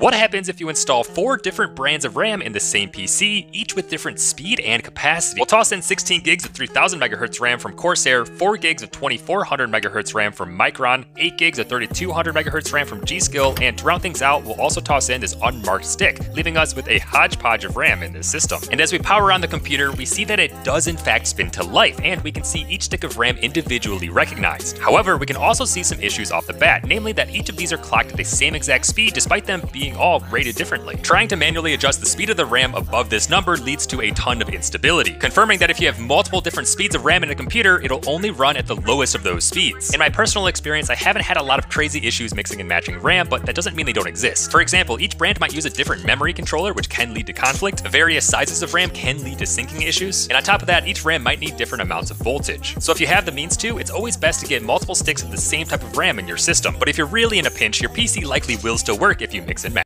What happens if you install four different brands of RAM in the same PC, each with different speed and capacity? We'll toss in 16 gigs of 3000 MHz RAM from Corsair, 4 gigs of 2400 MHz RAM from Micron, 8 gigs of 3200 MHz RAM from G.Skill, and to round things out, we'll also toss in this unmarked stick, leaving us with a hodgepodge of RAM in this system. And as we power on the computer, we see that it does in fact spin to life, and we can see each stick of RAM individually recognized. However, we can also see some issues off the bat, namely that each of these are clocked at the same exact speed despite them being being all rated differently. Trying to manually adjust the speed of the RAM above this number leads to a ton of instability, confirming that if you have multiple different speeds of RAM in a computer, it'll only run at the lowest of those speeds. In my personal experience, I haven't had a lot of crazy issues mixing and matching RAM, but that doesn't mean they don't exist. For example, each brand might use a different memory controller, which can lead to conflict. Various sizes of RAM can lead to syncing issues. And on top of that, each RAM might need different amounts of voltage. So if you have the means to, it's always best to get multiple sticks of the same type of RAM in your system. But if you're really in a pinch, your PC likely will still work if you mix and match.